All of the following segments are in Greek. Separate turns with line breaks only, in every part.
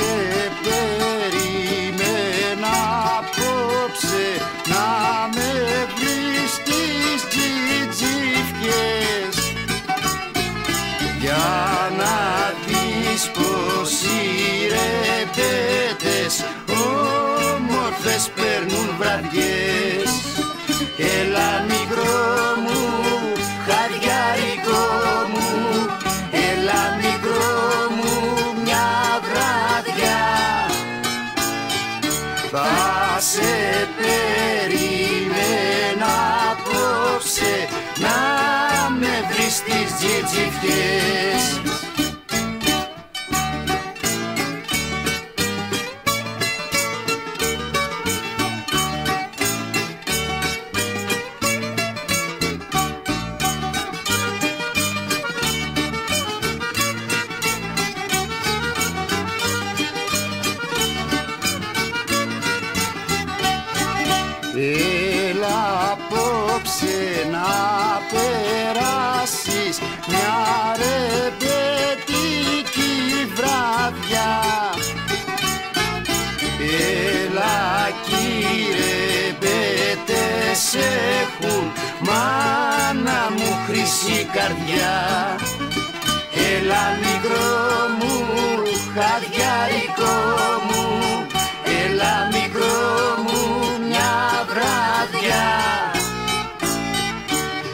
Yeah. Θα σε περιμένα απόψε Να με βρεις στις τζιτζιφιές Έλα απόψε να περάσεις μια ρεμπετική βραδιά. Έλα κύριε μπέτες έχουν μάνα μου χρυσή καρδιά. Έλα μικρό μου, χαδιαρικό μου Έλα μικρό μου μια βραδιά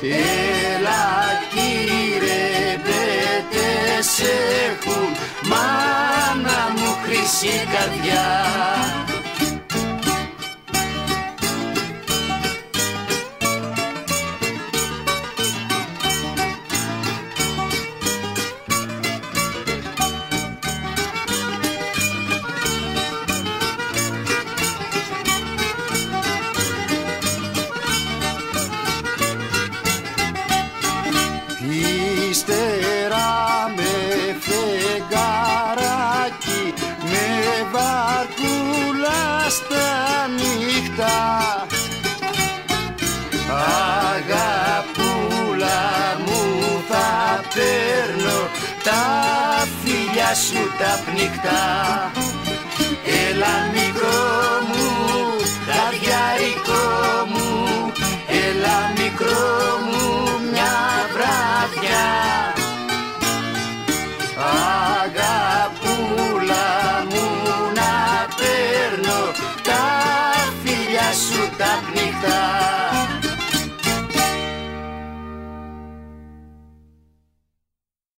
Έλα κύριε μπέτες έχουν. Μάνα μου χρυσή καρδιά νύχτα Αγαπούλα μου θα παίρνω τα φιλιά σου τα πνιχτά Έλα μικρό Yeah.